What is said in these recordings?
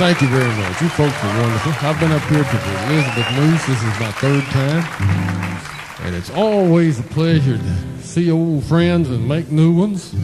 Thank you very much. You folks are wonderful. I've been up here to Elizabeth Moose. This is my third time. And it's always a pleasure to see old friends and make new ones.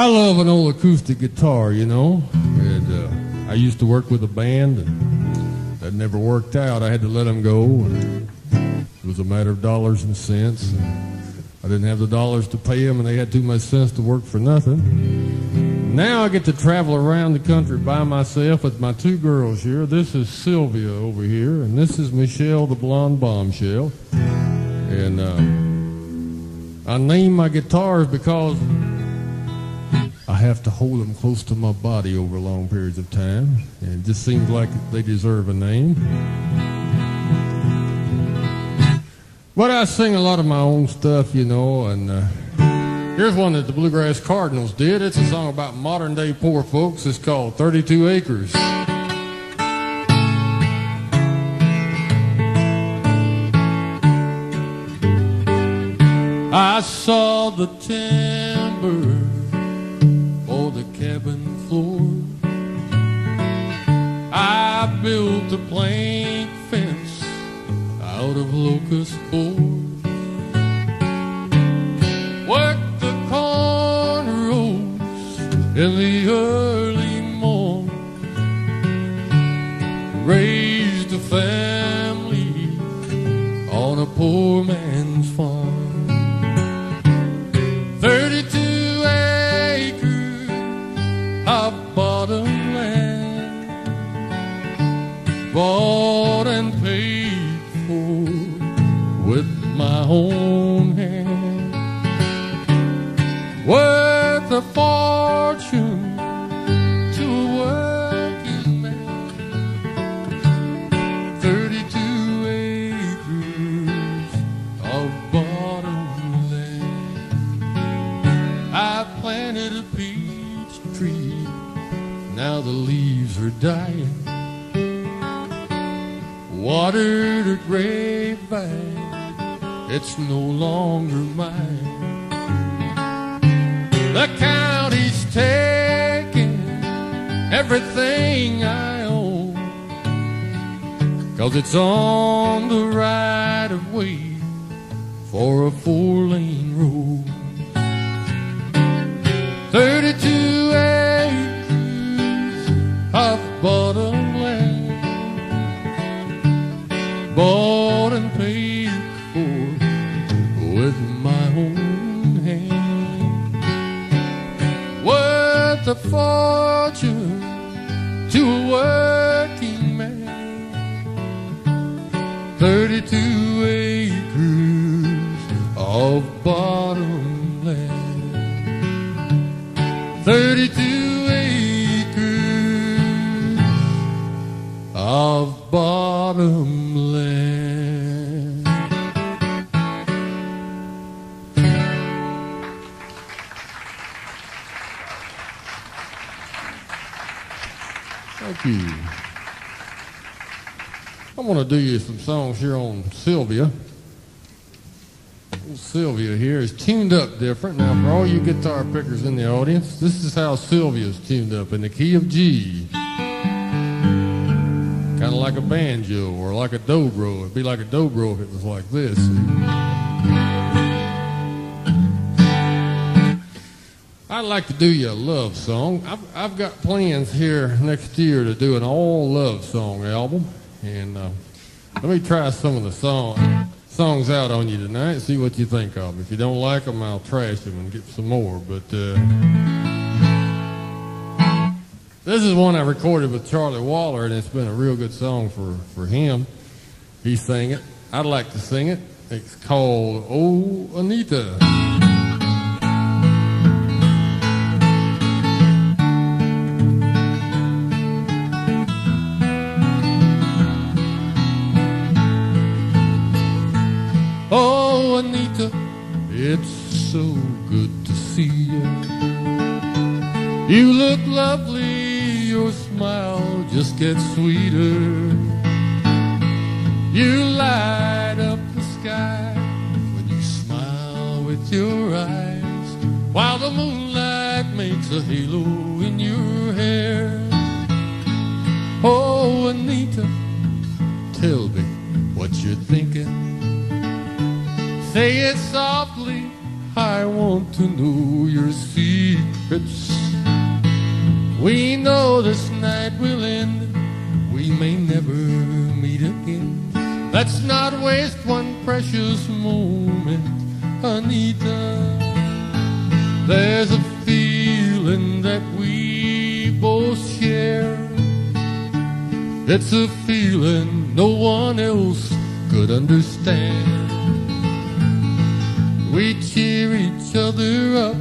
I love an old acoustic guitar, you know. And uh, I used to work with a band, and that never worked out. I had to let them go. And it was a matter of dollars and cents. I didn't have the dollars to pay them, and they had too much sense to work for nothing. Now I get to travel around the country by myself with my two girls here. This is Sylvia over here, and this is Michelle, the blonde bombshell. And uh, I name my guitars because I have to hold them close to my body over long periods of time. And it just seems like they deserve a name. But I sing a lot of my own stuff, you know, and uh, here's one that the Bluegrass Cardinals did. It's a song about modern day poor folks. It's called 32 Acres. I saw the timber built a plank fence out of locust boards. Worked the corn rows in the early bought and paid for with my own hand. Worth a fortune Watered no longer mine. The county's taking everything I own. Cause it's on the right of way for a four lane worth a fortune to a working man. 32 acres of bottom land. 32 acres of bottom do you some songs here on Sylvia. Sylvia here is tuned up different. Now, for all you guitar pickers in the audience, this is how Sylvia's tuned up in the key of G. Kind of like a banjo or like a dobro. It'd be like a dobro if it was like this. I'd like to do you a love song. I've, I've got plans here next year to do an all love song album. And uh, let me try some of the song, songs out on you tonight and see what you think of them. If you don't like them, I'll trash them and get some more. But uh, this is one I recorded with Charlie Waller, and it's been a real good song for, for him. He sang it. I'd like to sing it. It's called Oh Anita. Lovely, your smile just gets sweeter. You light up the sky when you smile with your eyes, while the moonlight makes a halo in your hair. Oh, Anita, tell me what you're thinking. Say it softly, I want to know your secrets. We know this night will end, we may never meet again. Let's not waste one precious moment, Anita. There's a feeling that we both share. It's a feeling no one else could understand. We cheer each other up.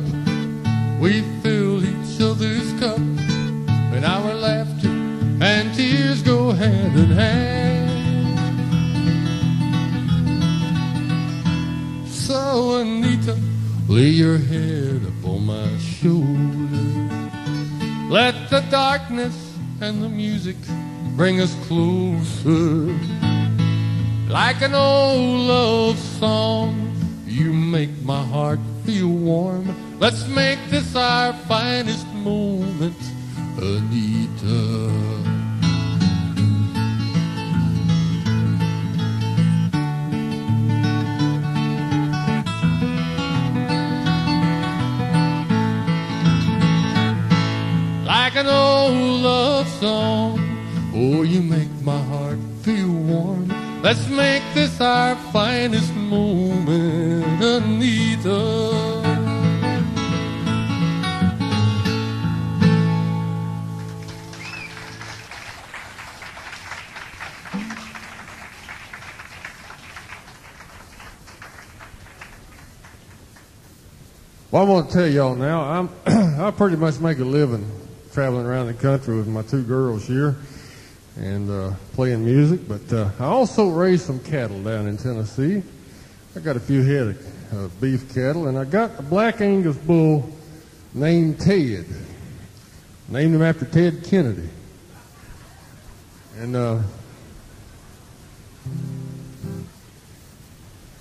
We fill each other's cup. And our laughter and tears go hand in hand. So, Anita, lay your head upon my shoulder. Let the darkness and the music bring us closer. Like an old love song you make my heart feel warm. Let's make this our finest moment, Anita. Like an old love song, oh, you make my heart feel warm. Let's make this our finest moment, Anita. Well, I'm going to tell y'all now, I'm, I pretty much make a living traveling around the country with my two girls here and uh, playing music. But uh, I also raise some cattle down in Tennessee. I got a few head of uh, beef cattle, and I got a black Angus bull named Ted. Named him after Ted Kennedy. And uh,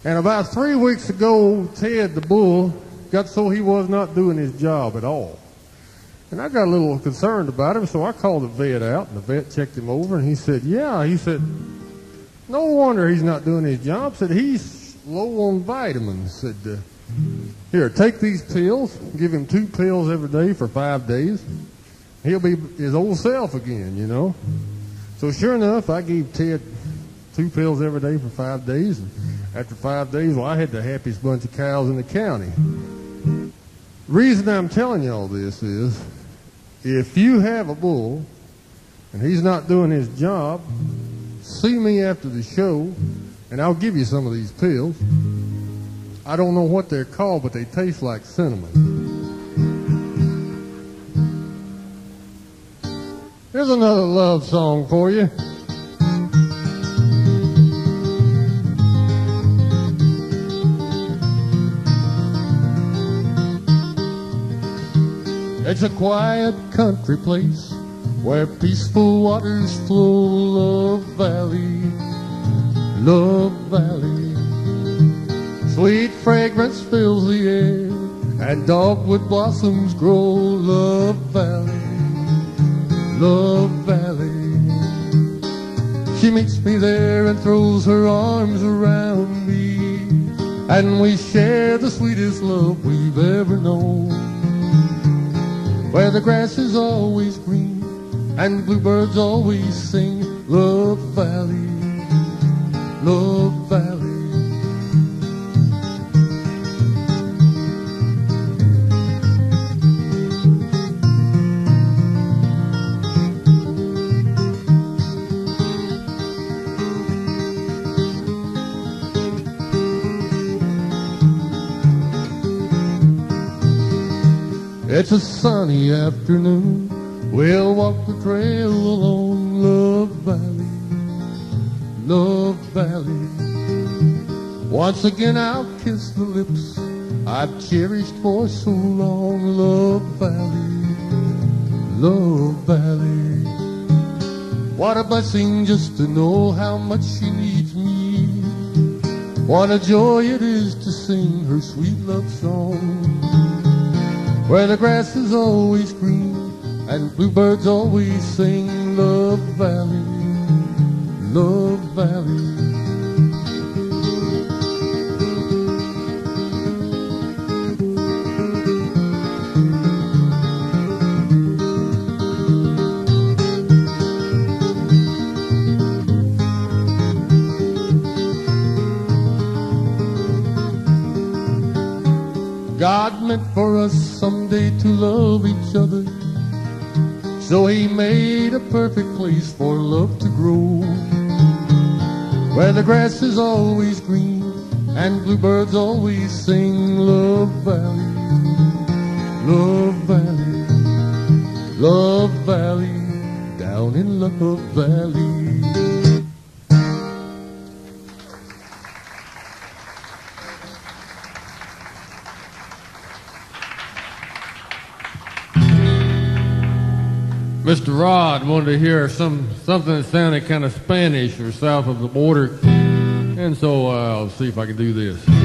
and about three weeks ago, Ted the bull got so he was not doing his job at all. And I got a little concerned about him, so I called the vet out, and the vet checked him over, and he said, yeah, he said, no wonder he's not doing his job. Said he's low on vitamins. Said, uh, here, take these pills, give him two pills every day for five days. He'll be his old self again, you know. So sure enough, I gave Ted two pills every day for five days. And after five days, well, I had the happiest bunch of cows in the county. Reason I'm telling you all this is if you have a bull and he's not doing his job, see me after the show and I'll give you some of these pills. I don't know what they're called, but they taste like cinnamon. Here's another love song for you. It's a quiet country place where peaceful waters flow, Love Valley, Love Valley. Sweet fragrance fills the air, and dogwood blossoms grow, Love Valley, Love Valley. She meets me there and throws her arms around me, and we share the sweetest love we've ever known. Where the grass is always green and bluebirds always sing, Love Valley, Love It's a sunny afternoon. We'll walk the trail along Love Valley, Love Valley. Once again I'll kiss the lips I've cherished for so long. Love Valley, Love Valley. What a blessing just to know how much she needs me. What a joy it is to sing her sweet love song where the grass is always green and bluebirds always sing Love Valley, Love Valley. God meant for us someday to love each other. So he made a perfect place for love to grow. Where the grass is always green and bluebirds always sing Love Valley, Love Valley, Love Valley, down in Love Valley. Mr. Rod wanted to hear some something that sounded kind of Spanish or south of the border, and so uh, I'll see if I can do this.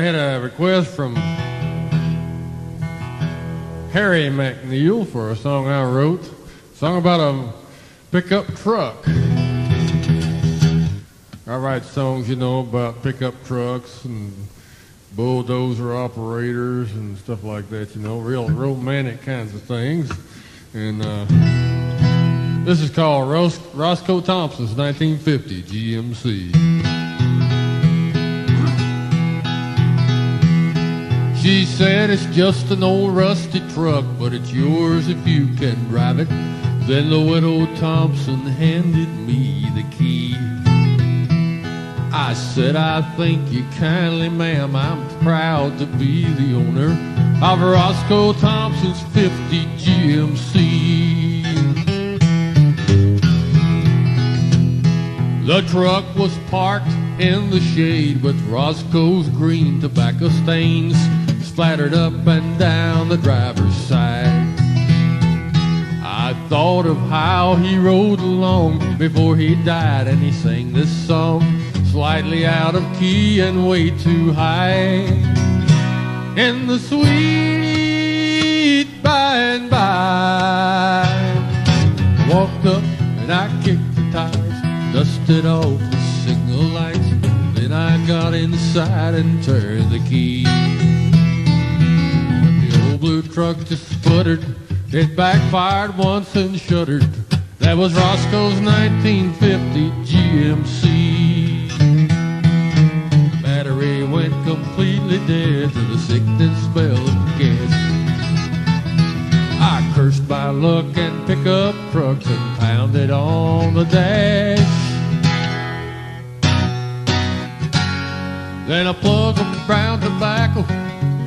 I had a request from Harry McNeil for a song I wrote. A song about a pickup truck. I write songs, you know, about pickup trucks and bulldozer operators and stuff like that, you know, real romantic kinds of things. And uh, this is called Ros- Roscoe Thompson's 1950 GMC. She said it's just an old rusty truck, but it's yours if you can drive it. Then the widow Thompson handed me the key. I said, I thank you kindly, ma'am. I'm proud to be the owner of Roscoe Thompson's 50 GMC. The truck was parked in the shade with Roscoe's green tobacco stains splattered up and down the driver's side. I thought of how he rode along before he died, and he sang this song slightly out of key and way too high. In the sweet by and by, walked up and I kicked the tires, dusted off the signal lights. Then I got inside and turned the key truck just sputtered. It backfired once and shuddered. That was Roscoe's 1950 GMC. Battery went completely dead to the sickening smell of gas. I cursed my luck and pickup trucks and pounded on the dash. Then a plug of brown tobacco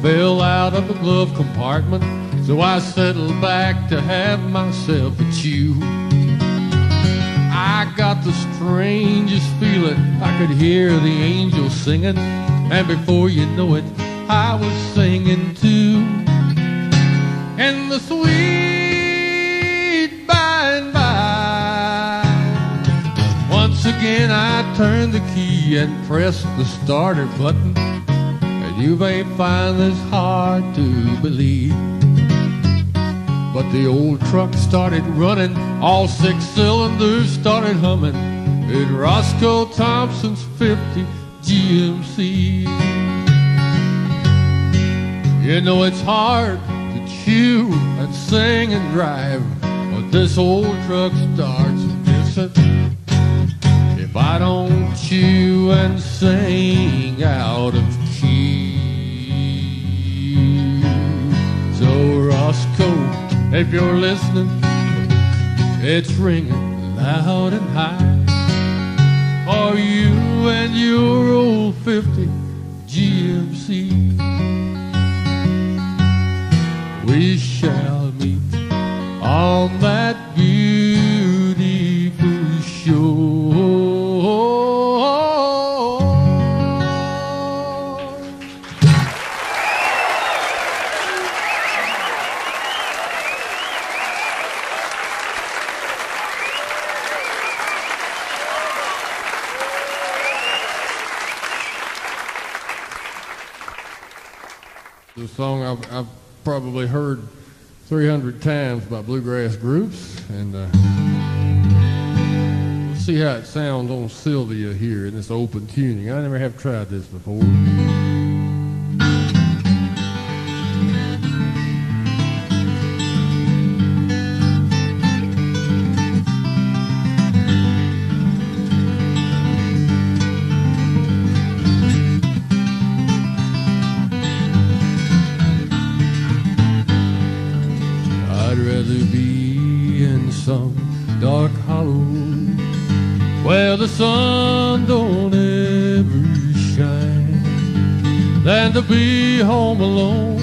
fell out of the glove compartment, so I settled back to have myself a chew. I got the strangest feeling I could hear the angels singing, and before you know it, I was singing too. And the sweet by and by, once again I turned the key and pressed the starter button. You may find this hard to believe. But the old truck started running, all six cylinders started humming in Roscoe Thompson's 50 GMC. You know it's hard to chew and sing and drive, but this old truck starts missing. If I don't chew and sing out of Roscoe, if you're listening, it's ringing loud and high. Are you and your old 50 GMC? Probably heard 300 times by bluegrass groups, and uh, we'll see how it sounds on Sylvia here in this open tuning. I never have tried this before. Sun don't ever shine than to be home alone,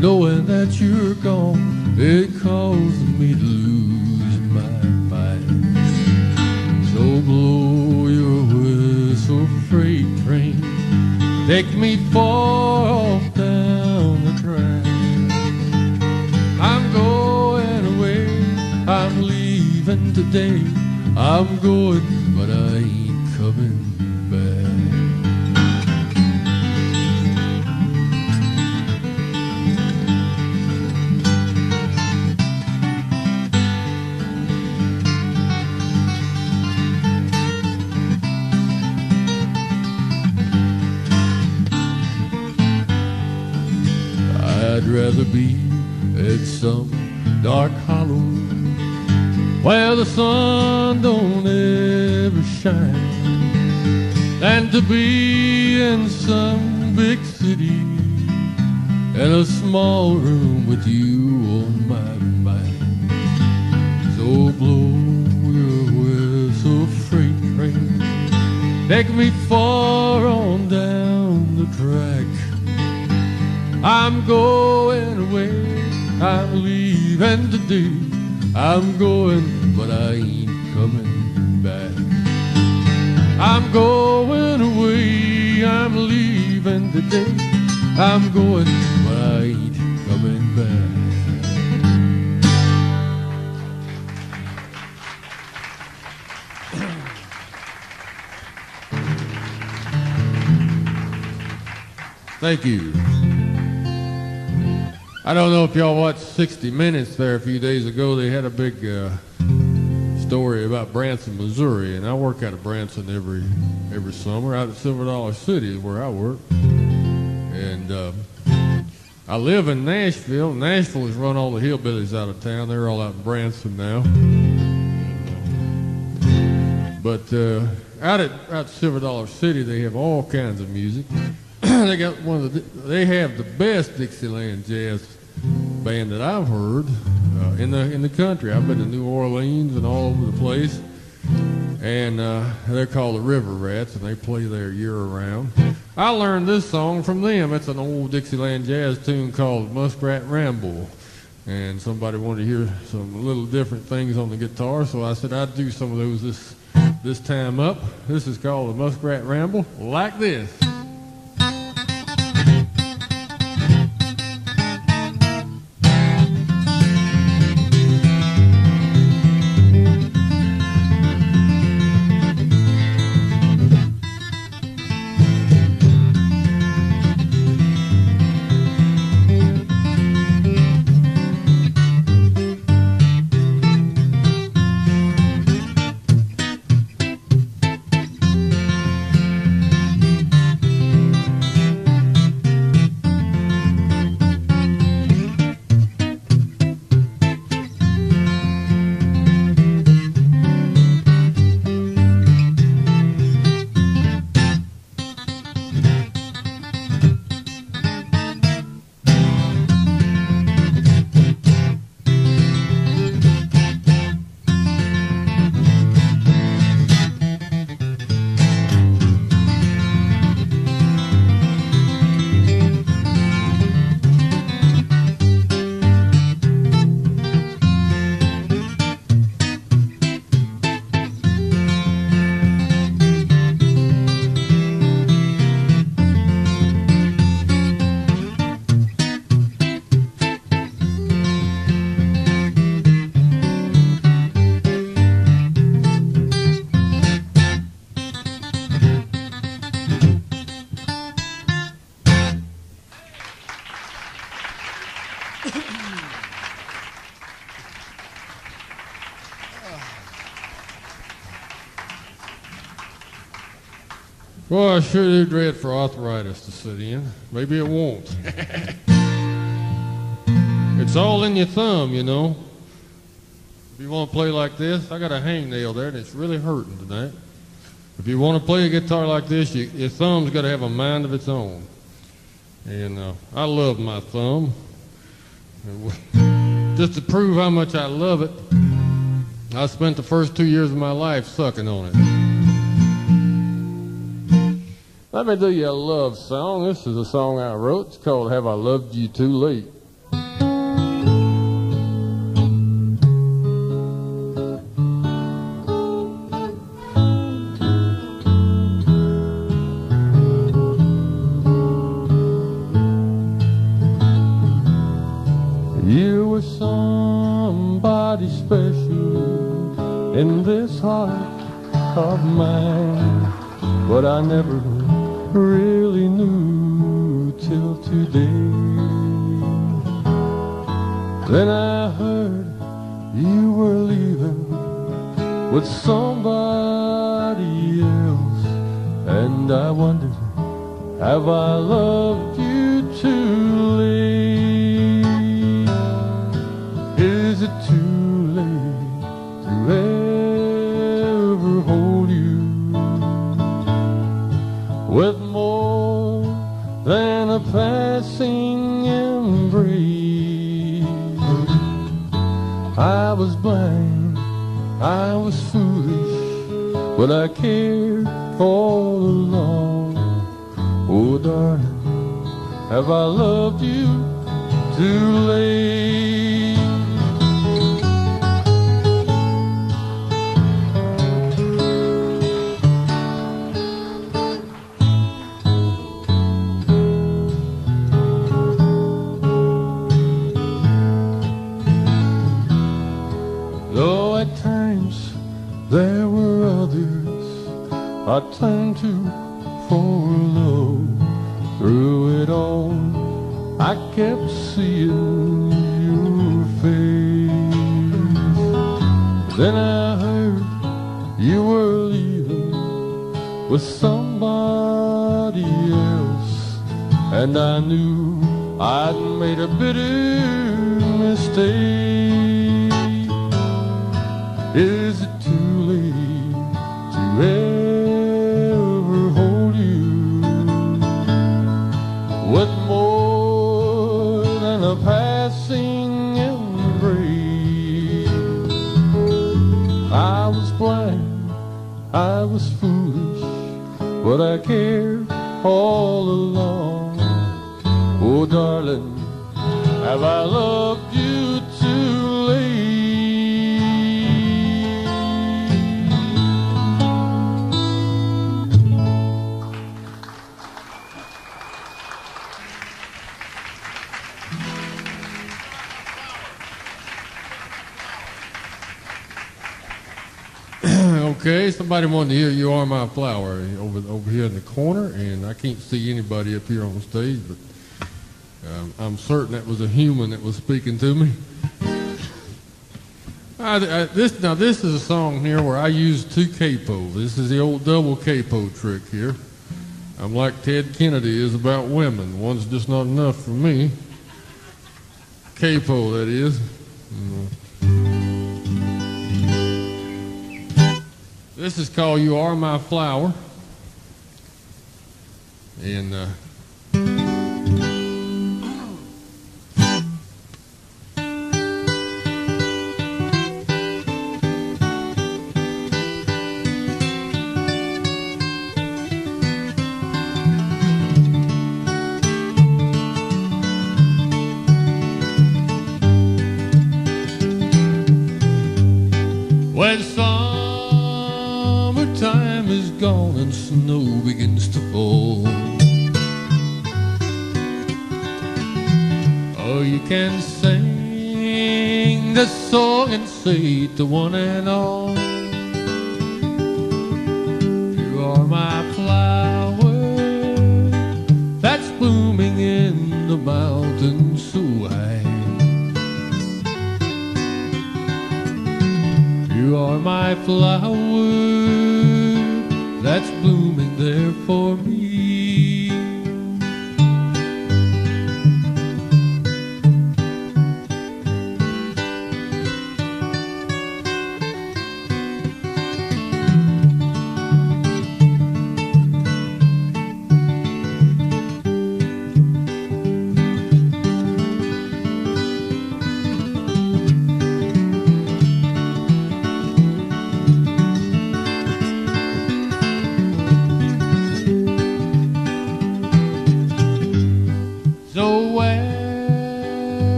knowing that you're gone. It causes me to lose my mind. So blow your whistle, freight train, take me far leaving today. I'm going where the sun don't ever shine than to be in some big city in a small room with you on my mind. So blow your whistle, freight train, take me far on down the track. I'm going away, I'm leaving today. I'm going, but I ain't coming back. I'm going away, I'm leaving today. I'm going, but I ain't coming back. Thank you. I don't know if y'all watched 60 Minutes there a few days ago. They had a big uh, story about Branson, Missouri, and I work out of Branson every every summer. Out at Silver Dollar City is where I work, and uh, I live in Nashville. Nashville has run all the hillbillies out of town. They're all out in Branson now. But uh, out at out Silver Dollar City, they have all kinds of music. they got one of the they have the best Dixieland jazz band that I've heard uh, in the in the country. I've been to New Orleans and all over the place, and uh, they're called the River Rats, and they play there year round. I learned this song from them. It's an old Dixieland jazz tune called Muskrat Ramble. And somebody wanted to hear some little different things on the guitar, so I said I'd do some of those this this time up. This is called the Muskrat Ramble, like this. Well, I sure do dread for arthritis to sit in. Maybe it won't. it's all in your thumb, you know. If you want to play like this, I got a hangnail there and it's really hurting tonight. If you want to play a guitar like this, you, your thumb's got to have a mind of its own. And uh, I love my thumb. Just to prove how much I love it, I spent the first two years of my life sucking on it. Let me do you a love song. This is a song I wrote. It's called Have I Loved You Too Late. Somebody else, and I wondered, have I loved you but I cared all along. Oh, darling, have I loved you too late? Then I heard you were leaving with somebody else, and I knew I'd made a bitter mistake. But I care all along. Somebody wanted to hear "You Are My Flower" over over here in the corner, and I can't see anybody up here on stage, but um, I'm certain that was a human that was speaking to me. I, I, this now this is a song here where I use two capos. This is the old double capo trick here. I'm like Ted Kennedy is about women. One's just not enough for me. Capo, that is. This is called You Are My Flower. And uh, to one and all.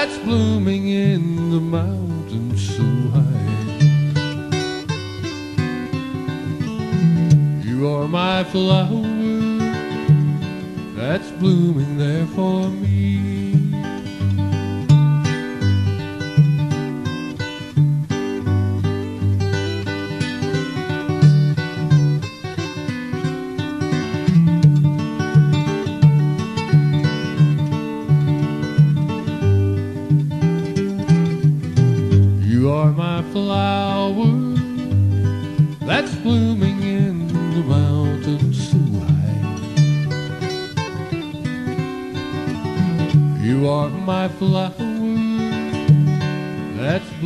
That's blooming in the mountains so high. You are my flower that's blooming there for me.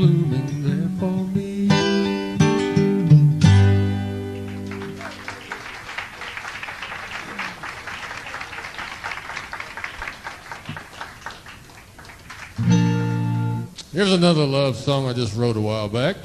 Blooming there for me. Here's another love song I just wrote a while back.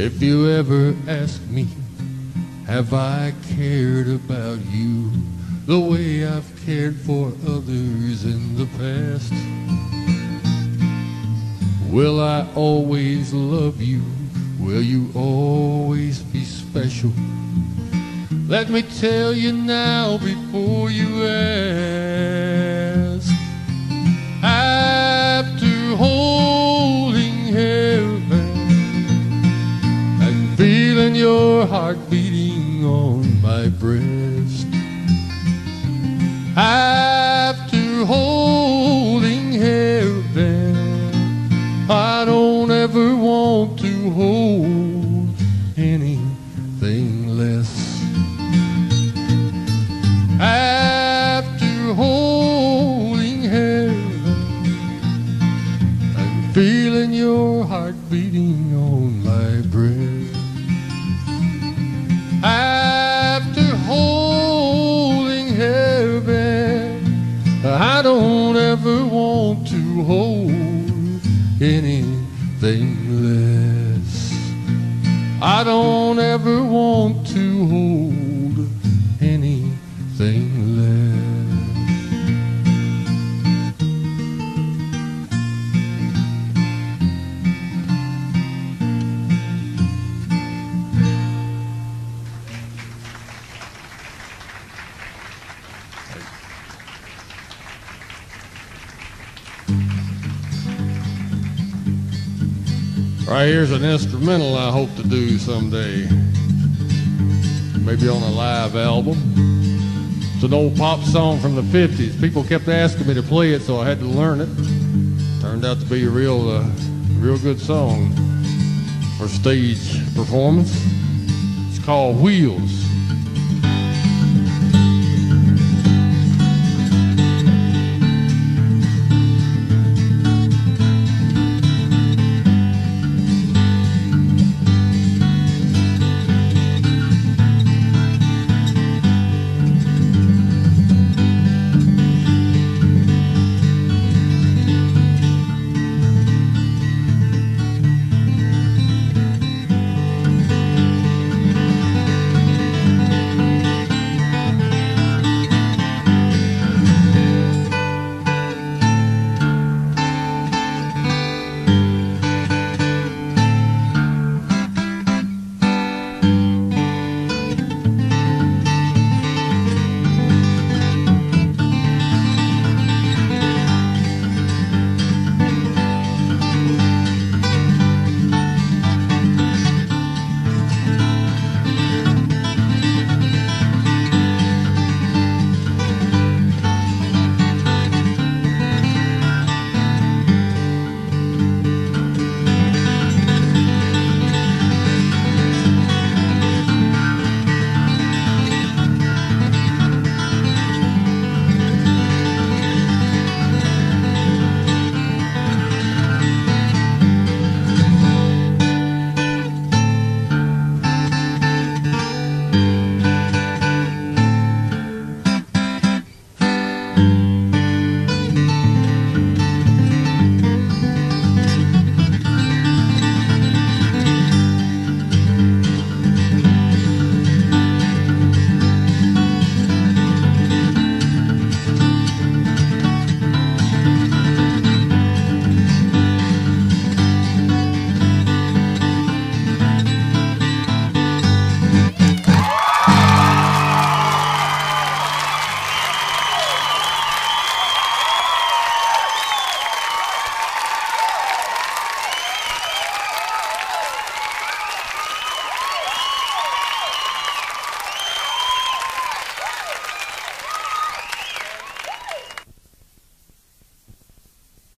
If you ever ask me, have I cared about you the way I've cared for others in the past? Will I always love you? Will you always be special? Let me tell you now before you ask. After holding your heart beating on my breast. After holding heaven, I don't ever want to hold anything less. After holding heaven and feeling your heart beating on my breast. Anything less. I don't ever want here's an instrumental I hope to do someday. Maybe on a live album. It's an old pop song from the 50s. People kept asking me to play it, so I had to learn it. Turned out to be a real, uh, real good song for stage performance. It's called Wheels.